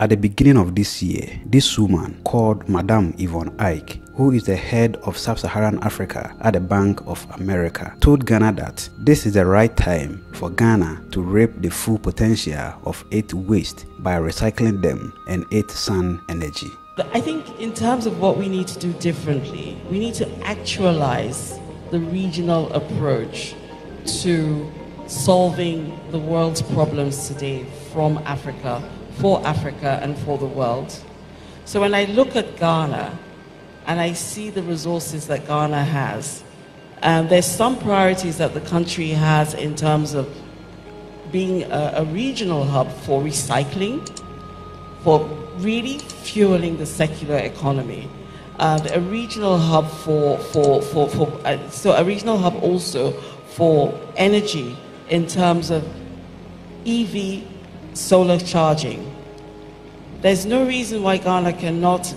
At the beginning of this year, this woman called Madame Yvonne Ike who is the head of sub-Saharan Africa at the Bank of America, told Ghana that this is the right time for Ghana to reap the full potential of its waste by recycling them and its sun energy. I think in terms of what we need to do differently, we need to actualize the regional approach to solving the world's problems today from Africa, for Africa, and for the world. So when I look at Ghana, and I see the resources that Ghana has. And there's some priorities that the country has in terms of being a, a regional hub for recycling, for really fueling the circular economy. Uh, a regional hub for, for, for, for uh, so a regional hub also for energy in terms of EV solar charging. There's no reason why Ghana cannot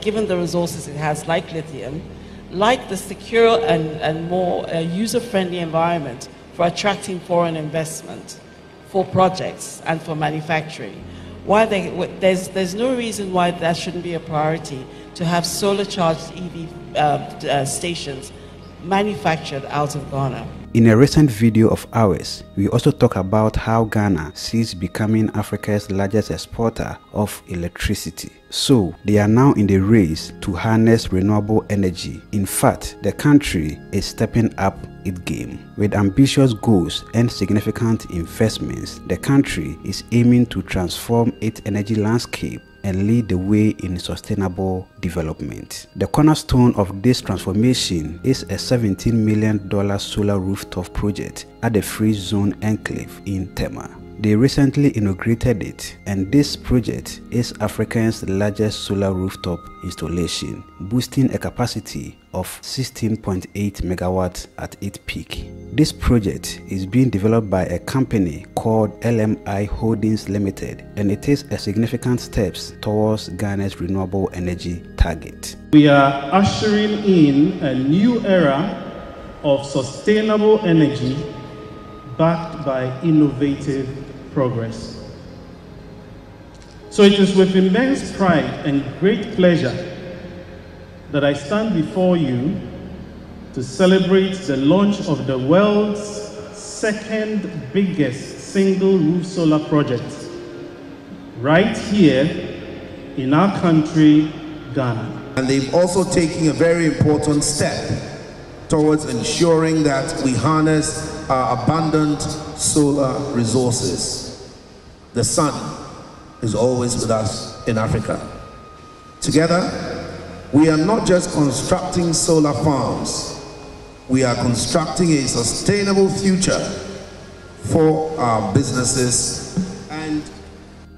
given the resources it has, like lithium, like the secure and, and more uh, user-friendly environment for attracting foreign investment for projects and for manufacturing. Why they, there's, there's no reason why that shouldn't be a priority to have solar charged EV uh, uh, stations manufactured out of Ghana. In a recent video of ours, we also talk about how Ghana sees becoming Africa's largest exporter of electricity. So, they are now in the race to harness renewable energy. In fact, the country is stepping up its game. With ambitious goals and significant investments, the country is aiming to transform its energy landscape and lead the way in sustainable development. The cornerstone of this transformation is a $17 million solar rooftop project at the Free Zone Enclave in Tema. They recently inaugurated it, and this project is Africa's largest solar rooftop installation, boosting a capacity of 16.8 megawatts at its peak. This project is being developed by a company called LMI Holdings Limited, and it is a significant step towards Ghana's renewable energy target. We are ushering in a new era of sustainable energy backed by innovative progress. So it is with immense pride and great pleasure that I stand before you to celebrate the launch of the world's second biggest single roof solar project right here in our country, Ghana. And they've also taken a very important step towards ensuring that we harness our abundant solar resources. The sun is always with us in Africa. Together, we are not just constructing solar farms, we are constructing a sustainable future for our businesses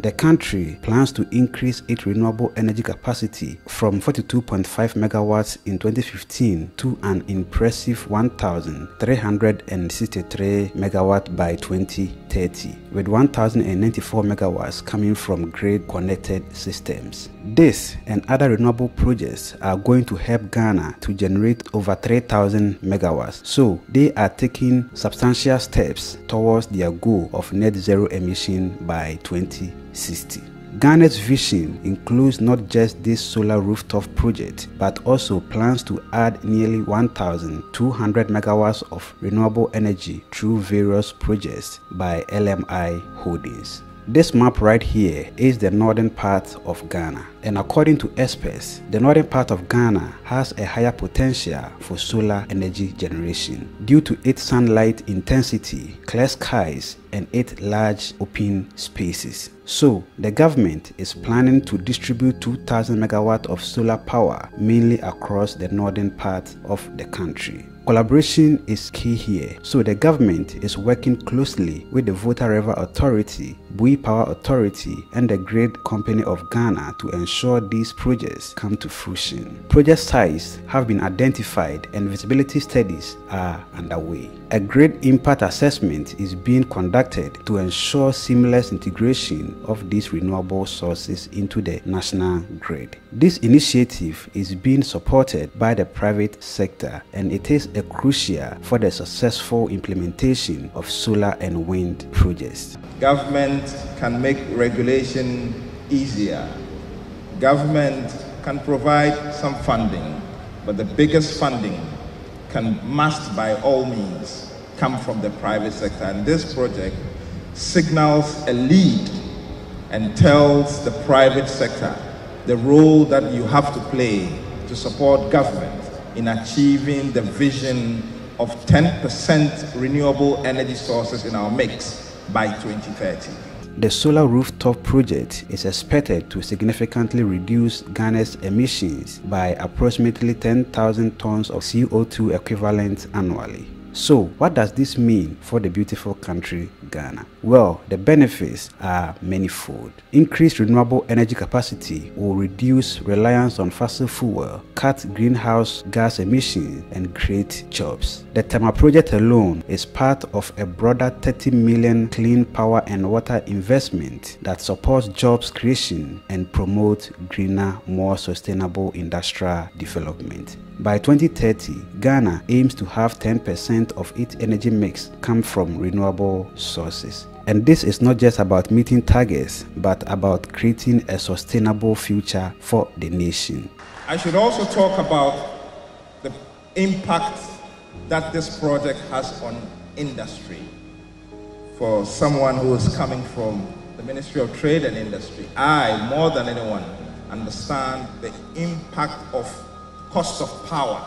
the country plans to increase its renewable energy capacity from 42.5 megawatts in 2015 to an impressive 1,363 megawatts by 2030, with 1,094 megawatts coming from grid-connected systems. This and other renewable projects are going to help Ghana to generate over 3,000 megawatts, so they are taking substantial steps towards their goal of net zero emission by 2030. 60. Ghana's vision includes not just this solar rooftop project, but also plans to add nearly 1,200 megawatts of renewable energy through various projects by LMI Holdings. This map right here is the northern part of Ghana and according to experts, the northern part of Ghana has a higher potential for solar energy generation due to its sunlight intensity, clear skies and its large open spaces. So, the government is planning to distribute 2000 megawatts of solar power mainly across the northern part of the country. Collaboration is key here, so the government is working closely with the Volta River Authority, Bui Power Authority, and the Grid Company of Ghana to ensure these projects come to fruition. Project sites have been identified and visibility studies are underway. A grid impact assessment is being conducted to ensure seamless integration of these renewable sources into the national grid. This initiative is being supported by the private sector and it is a crucial for the successful implementation of solar and wind projects. Government can make regulation easier. Government can provide some funding, but the biggest funding can must by all means come from the private sector. And this project signals a lead and tells the private sector the role that you have to play to support government in achieving the vision of 10% renewable energy sources in our mix by 2030. The solar rooftop project is expected to significantly reduce Ghana's emissions by approximately 10,000 tons of CO2 equivalent annually. So, what does this mean for the beautiful country Ghana? Well, the benefits are manifold. Increased renewable energy capacity will reduce reliance on fossil fuel, cut greenhouse gas emissions, and create jobs. The Tema project alone is part of a broader 30 million clean power and water investment that supports jobs creation and promotes greener, more sustainable industrial development. By 2030, Ghana aims to have 10% of its energy mix come from renewable sources. And this is not just about meeting targets, but about creating a sustainable future for the nation. I should also talk about the impact that this project has on industry. For someone who is coming from the Ministry of Trade and Industry, I, more than anyone, understand the impact of cost of power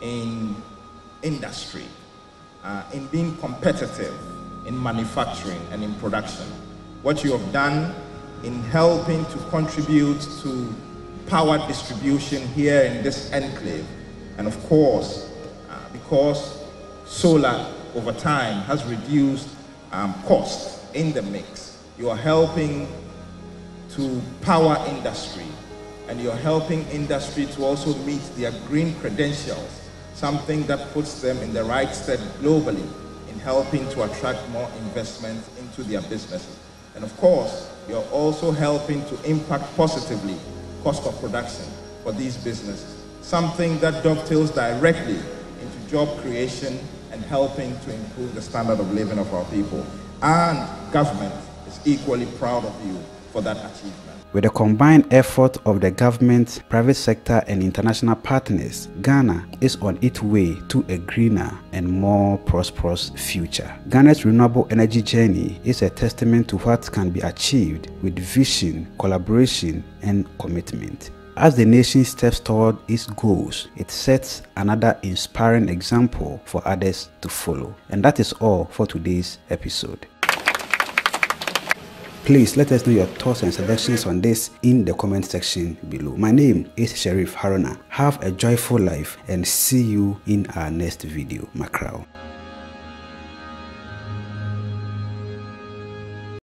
in industry, uh, in being competitive in manufacturing and in production. What you have done in helping to contribute to power distribution here in this enclave, and of course, uh, because solar over time has reduced um, costs in the mix, you are helping to power industry and you're helping industry to also meet their green credentials, something that puts them in the right stead globally in helping to attract more investment into their businesses. And of course, you're also helping to impact positively cost of production for these businesses, something that dovetails directly into job creation and helping to improve the standard of living of our people. And government is equally proud of you for that achievement. With the combined effort of the government, private sector, and international partners, Ghana is on its way to a greener and more prosperous future. Ghana's renewable energy journey is a testament to what can be achieved with vision, collaboration, and commitment. As the nation steps toward its goals, it sets another inspiring example for others to follow. And that is all for today's episode. Please let us know your thoughts and suggestions on this in the comment section below. My name is Sheriff Haruna. Have a joyful life and see you in our next video. Macrao.